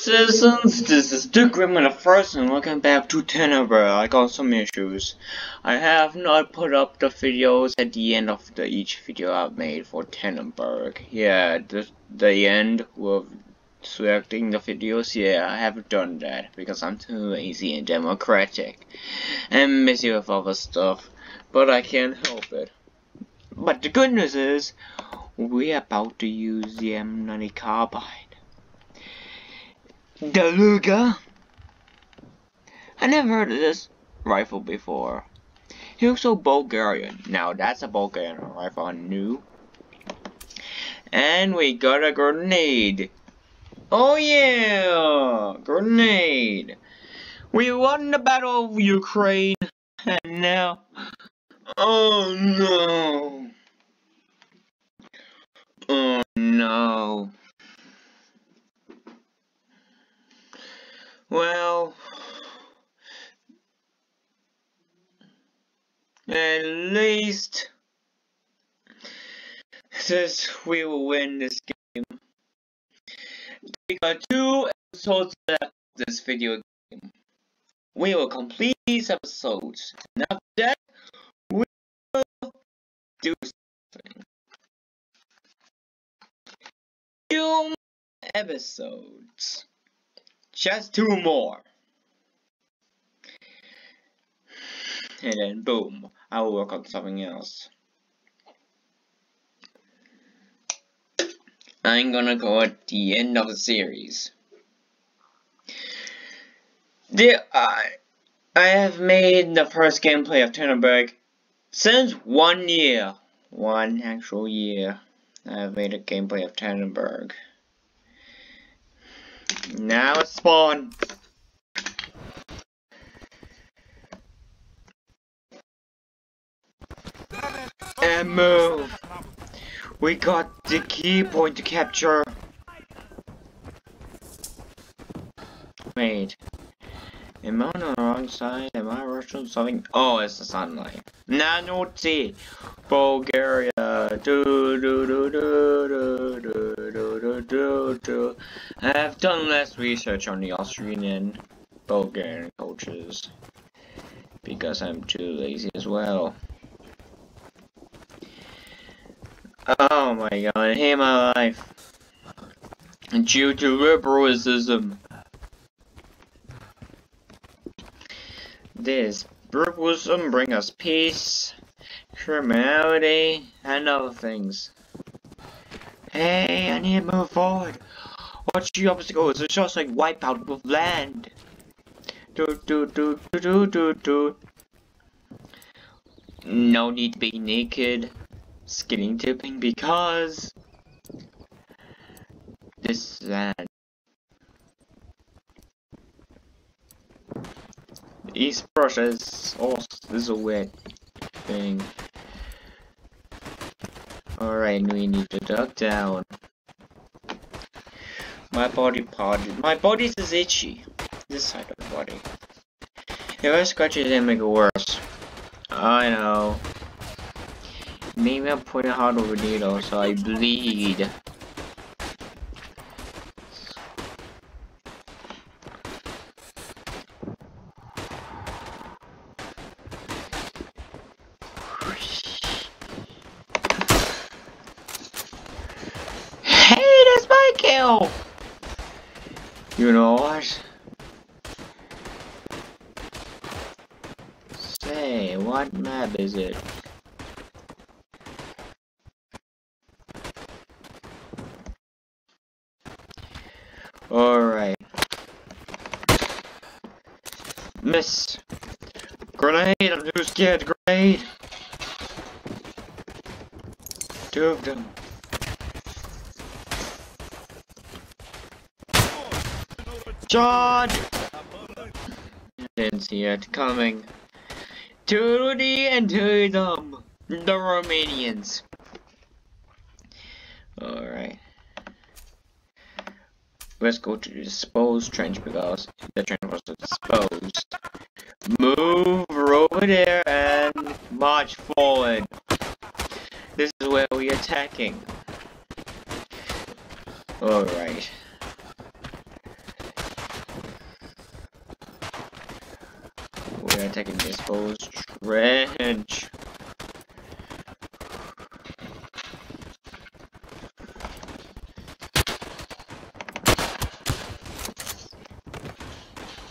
citizens, this is Duke Rainbow the first and welcome back to Tannenberg. I got some issues. I have not put up the videos at the end of the each video I've made for Tannenberg. Yeah, the, the end with selecting the videos, yeah, I haven't done that because I'm too lazy and democratic. And busy with other stuff, but I can't help it. But the good news is, we're about to use the M90 carbine. The Luger? I never heard of this rifle before. He looks so Bulgarian. Now that's a Bulgarian rifle I knew. And we got a grenade. Oh yeah! Grenade! We won the battle of Ukraine. And now... Oh no! Oh no. Well, at least this we will win this game. We got two episodes left of this video game. We will complete these episodes. And after that, we will do something. Two episodes. Just two more. And then boom, I will work on something else. I'm gonna go at the end of the series. The, I, I have made the first gameplay of Tannenberg since one year. One actual year. I have made a gameplay of Tannenberg. Now it's spawn. And move. We got the key point to capture. Wait. Am I on the wrong side? Am I rushing something? Oh, it's the sunlight. Nanoti! Bulgaria! Do do do do do do do do. I have done less research on the Austrian and Bulgarian cultures. Because I'm too lazy as well. Oh my god, I hate my life. Due to liberalism. This liberalism bring us peace, criminality, and other things. Hey, I need to move forward. What's the obstacle? It's just like wipeout with land. Do do do do do do do. No need to be naked, skinny dipping because this land East Prussia is also oh, is a weird thing. Alright, we need to duck down. My body part my body is itchy. This side of the body. If I scratch it it'll make it worse. I know. Maybe I'm putting hard over needle so I bleed. You know what? Say, what map is it? Alright. Miss. Grenade, I'm too scared, grenade! Two of them. Charge! Didn't see it coming. To the and to them, the Romanians. Alright. Let's go to the disposed trench because the trench was disposed. Move over there and march forward. This is where we're attacking. Alright. Are taking this whole stretch.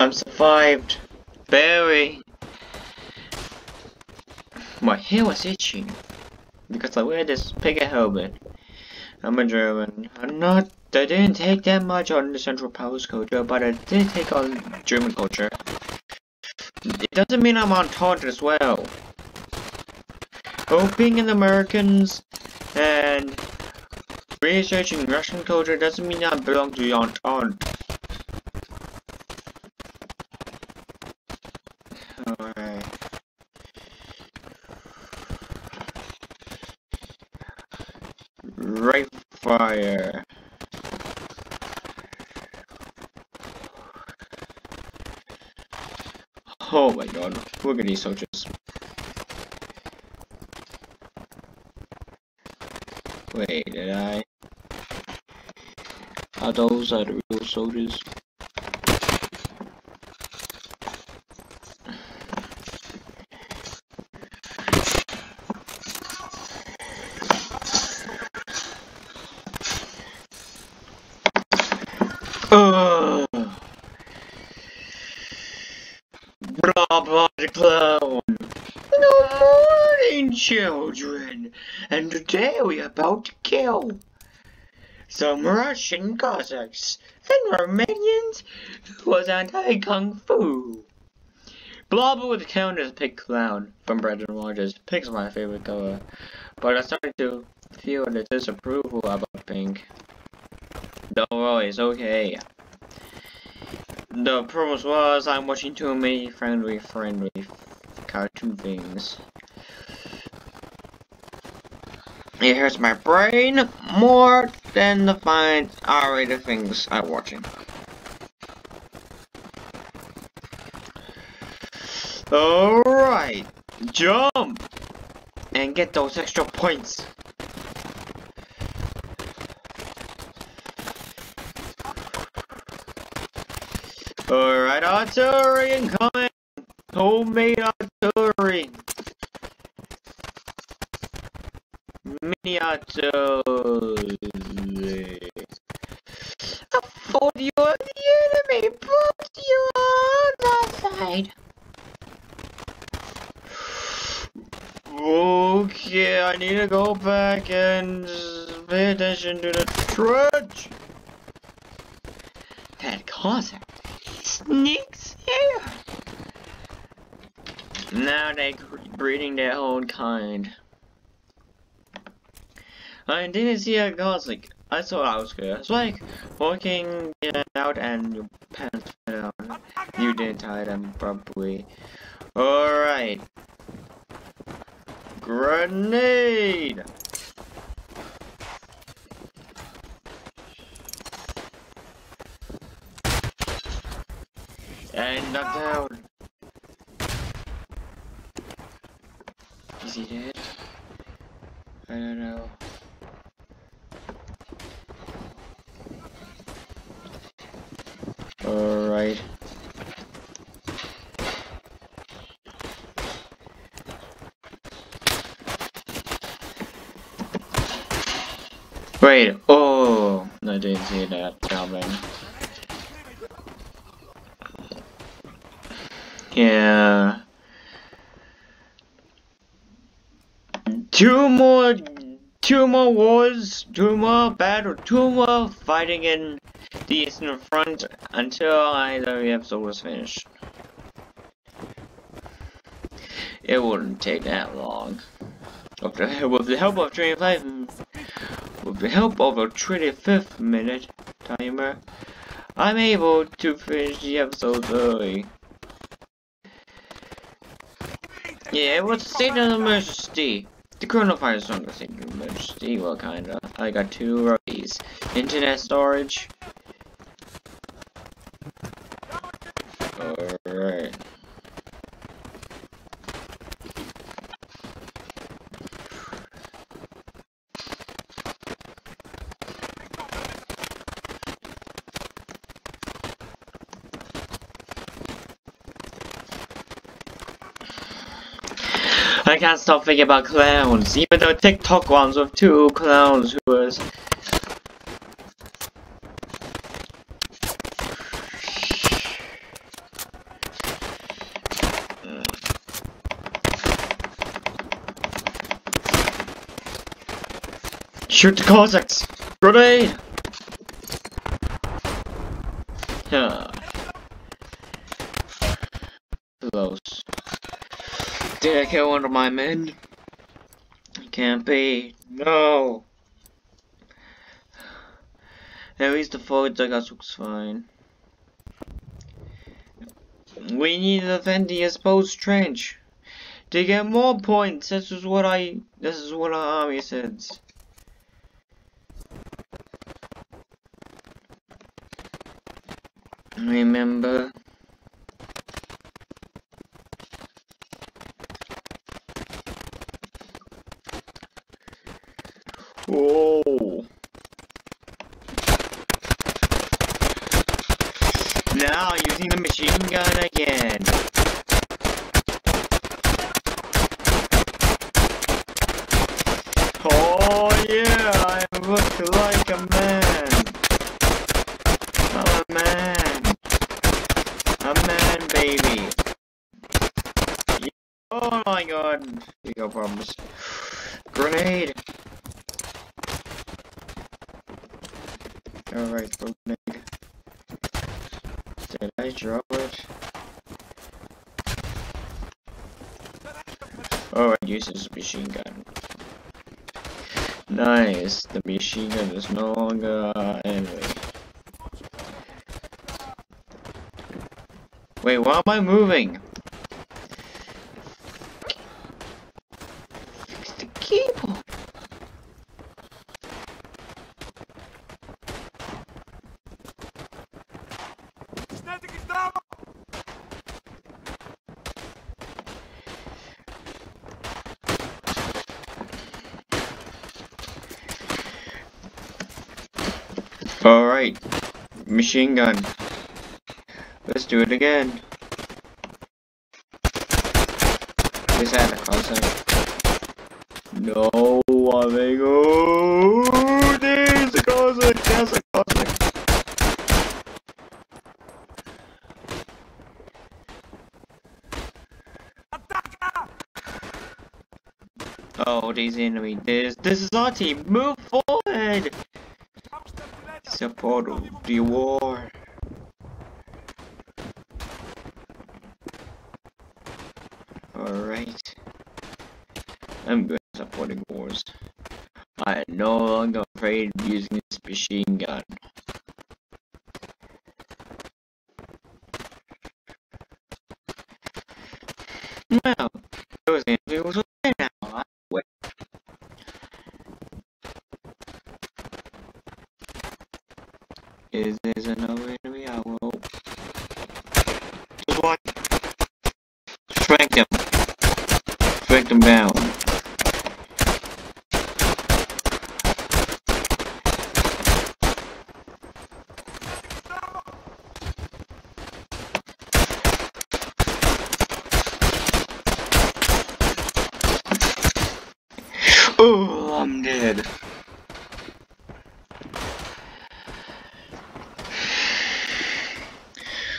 I'm survived. Barely. My hair was itching. Because I wear this pig helmet. I'm a German. I'm not I didn't take that much on the Central Powers culture, but I did take on German culture. It doesn't mean I'm Entente as well. Hoping in Americans and researching Russian culture doesn't mean I belong to Entente. Alright. Right fire. Oh my these soldiers. Wait, did I? Are those are the real soldiers? Ugh. Blah blah the clown. Good morning, children. And today we are about to kill some Russian Cossacks and Romanians who was anti-kung fu. Blob would count as Pig Clown from Bread and Rogers. Pig's my favorite color, but I started to feel the disapproval about pink. Don't worry, it's okay. The purpose was I'm watching too many friendly, friendly cartoon things. It hurts my brain more than the fine R-rated things I'm watching. Alright, jump! And get those extra points. Alright, artillery incoming! Homemade I thought you were the enemy, but you on my side! Okay, I need to go back and pay attention to the trench! That Cossack sneaks here! Now they're breeding their own kind. I didn't see a Cossack. I thought I was good. It's like walking in and out and your pants fell down. You didn't tie them properly. Alright. Grenade! And knocked down. Is he dead? I don't know. Alright. Wait, oh, I didn't see that coming. Yeah. Two more, two more wars, two more battle, two more fighting in the Eastern Front until either the episode was finished. It wouldn't take that long. With the, with the help of 25, with the help of a 25th minute timer, I'm able to finish the episode early. Yeah, it was a state of emergency. The coronavirus not a state of emergency, well kinda. I got two these. Internet storage. Alright. I can't stop thinking about clowns, even though TikTok ones with two clowns who was Shoot the Cossacks! Grenade! Yeah. Close. Did I kill one of my men? Can't be. No! At least the forward dugout looks fine. We need to defend the exposed trench. To get more points, this is what I this is what our army says. Remember Whoa. Now using the machine gun again. Oh yeah, I look like a man. I'm a man. A man baby. Oh my god. You got problems. Grenade. Alright, grenade. Did I drop it? Alright, use this machine gun. Nice, the machine gun is no longer enemy. Wait, why am I moving? Fix the keyboard. Alright, machine gun. Let's do it again. Is that a Cossack? No, amigo! There's a Cossack! There's a Cossack! Oh, these enemy. This, this is our team. Move forward! Support the war. Alright. I'm good at supporting wars. I am no longer afraid of using this machine gun. Well, those enemies will there now. I wait. Is there another enemy? I will. Just one. Strike them. Oh, I'm dead.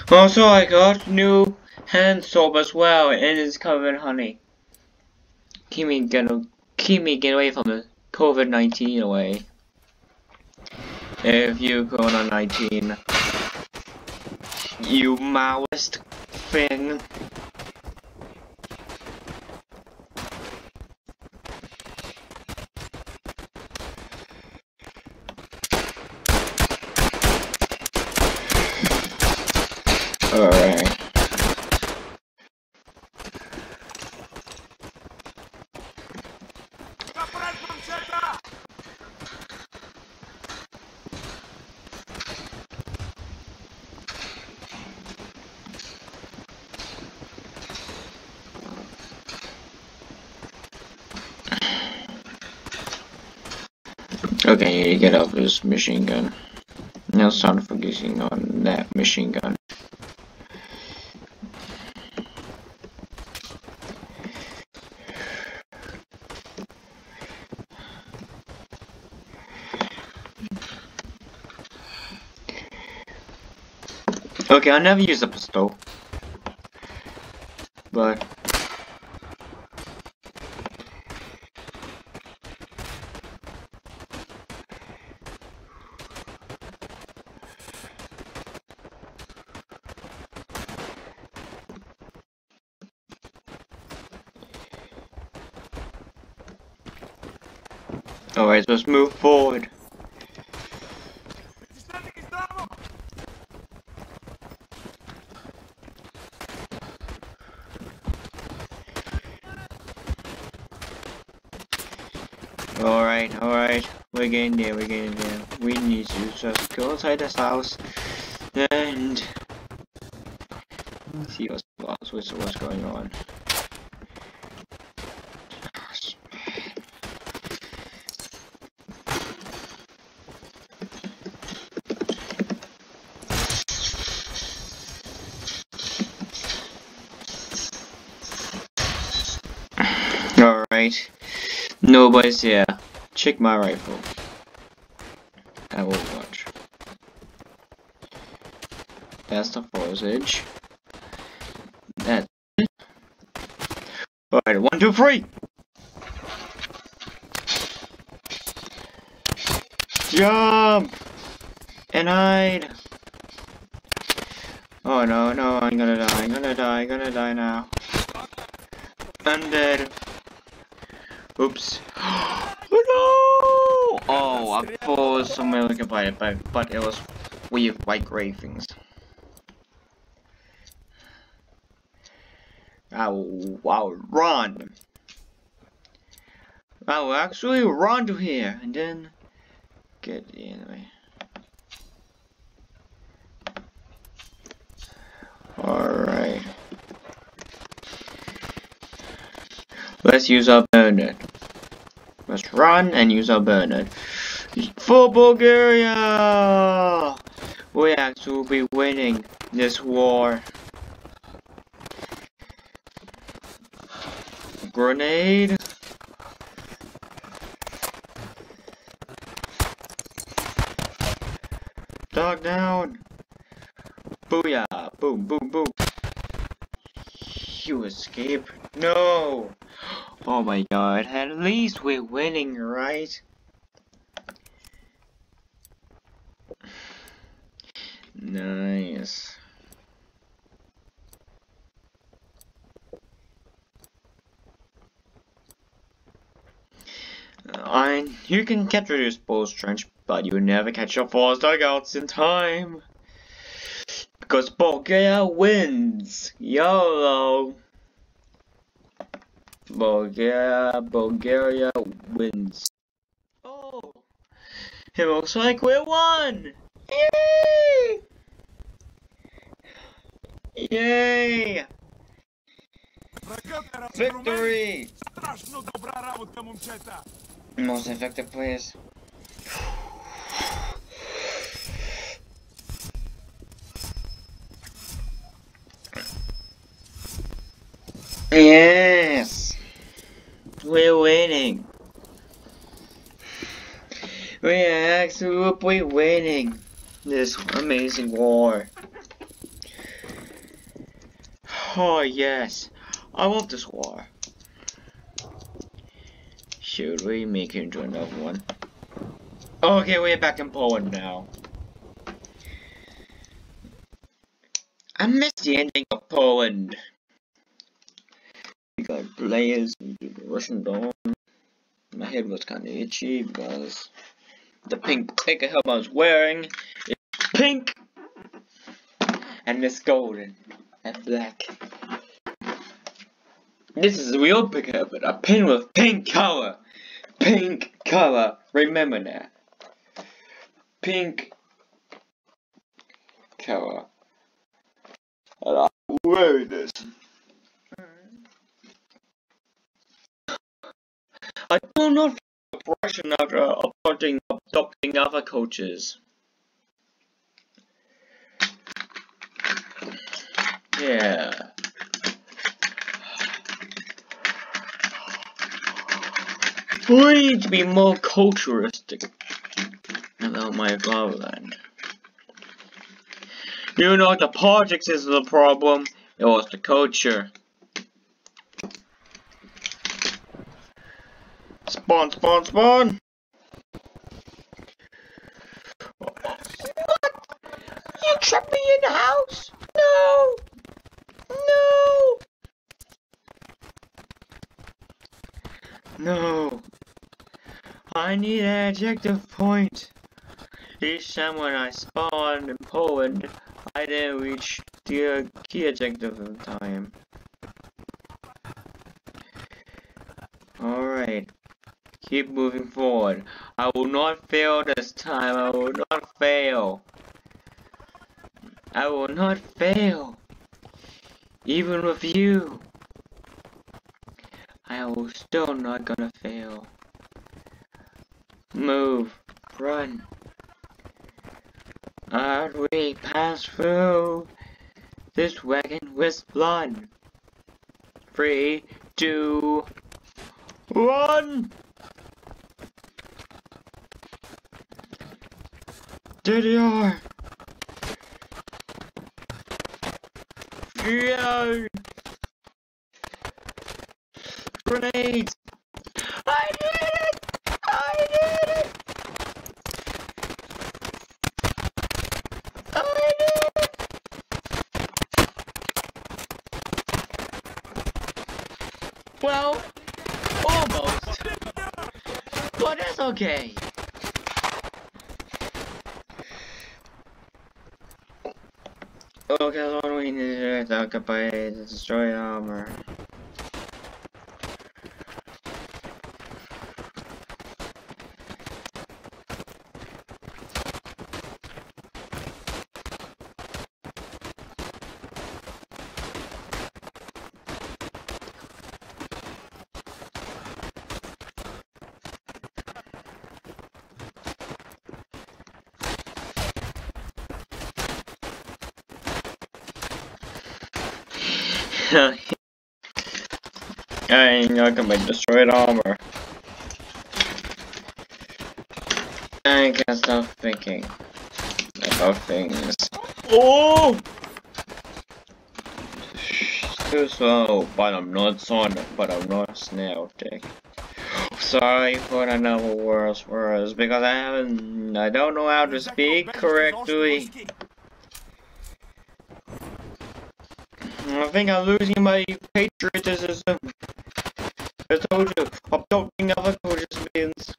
Also, I got new hand soap as well, and it's covered in honey. Keep me get keep me get away from the COVID nineteen away. If you Corona nineteen, you Maoist thing. Okay, he get off this machine gun. Now it's start focusing on that machine gun. Okay, I never use a pistol. But Let's move forward. Alright, alright, we're getting there, we're getting there. We need to just go outside this house and see what's, what's, what's going on. Alright. Nobody's here. Check my rifle. I will watch. That's the foliage. That. Alright, one, two, three! Jump! And hide! Oh no, no, I'm gonna die, I'm gonna die, I'm gonna die now. I'm dead. Oops. oh no! Oh, I thought somewhere we looking by it, but, but it was weird white gray things. I will, I will run. I will actually run to here and then get the enemy. Alright. Let's use our Bernard. Let's run and use our Bernard. For Bulgaria! We actually will be winning this war. Grenade. Dog down. Booyah. Boom, boom, boom. You escape. No! Oh my god, at least we're winning, right? Nice. Uh, I, you can catch your Bulls Trench, but you never catch your Force Dugouts in time. Because Bulgaria wins! YOLO! Bulgaria, Bulgaria wins. Oh, it looks like we won! Yay! Yay! Victory! Most effective players. Yes! We're winning! We are absolutely winning this amazing war. Oh yes, I love this war. Should we make it into another one? Okay, we're back in Poland now. I miss the ending of Poland got players Russian Dawn. My head was kind of itchy because the pink picker helmet I was wearing is pink and it's golden and black. This is a real picker but a pin with pink color. Pink color. Remember that. Pink color. And I wear this. I do not feel pressure uh, adopting, adopting other coaches. Yeah. We need to be more culturistic about my fatherland. You know the politics is the problem. It was the culture. Spawn, spawn, spawn! What? You trapped me in the house? No! No! No! I need an objective point. Each time when I spawn in Poland, I didn't reach the key objective in time. Alright. Keep moving forward. I will not fail this time. I will not fail. I will not fail. Even with you. I will still not gonna fail. Move. Run. As we pass through this wagon with blood. Three, two, one. There they are. Grenades. I did it. I did it. I did it. Well, almost. But that's okay. Okay, so we need talk about the destroy armor. I ain't not gonna destroyed armor. I can't stop thinking about things. Oh! Too slow, but I'm not Sonic, but I'm not Snail Dick. Sorry for the number words words because I haven't I don't know how to speak correctly. Think I'm losing my patriotism. I told you, adopting other cultures means.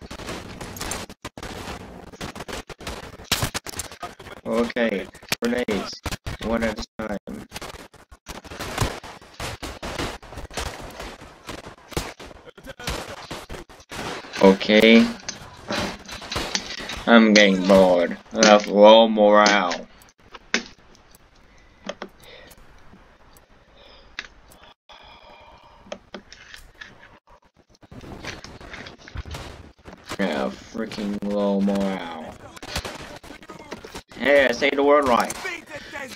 Okay, grenades, one at a time. Okay. I'm getting bored. I have low morale. Yeah, freaking low morale. Hey, I say the word right.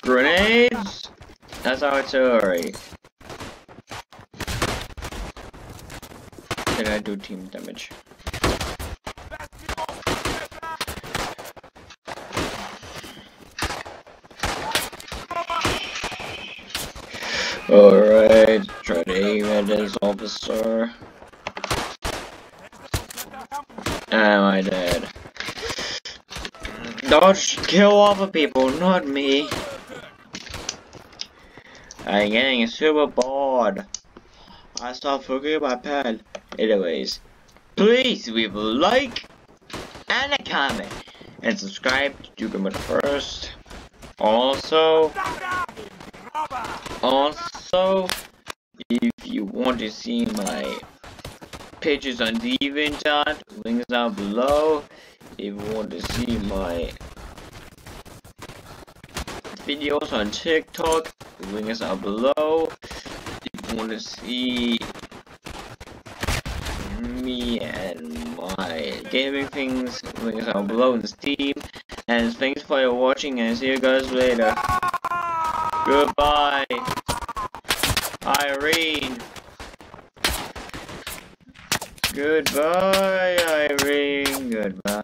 Grenades? That's our artillery. Did I do team damage? Alright, try to aim at this officer. Am I dead? Dodge, kill other people, not me. I'm getting super bored. I stopped forgetting my pad. Anyways, please leave a like and a comment and subscribe to Gamer First. Also, also, if you want to see my pictures on DeviantArt, links down below. If you want to see my videos on TikTok, links down below. If you want to see me and my gaming things, links down below in Steam. And thanks for watching and see you guys later. Goodbye. Irene. Goodbye, Irene. Goodbye,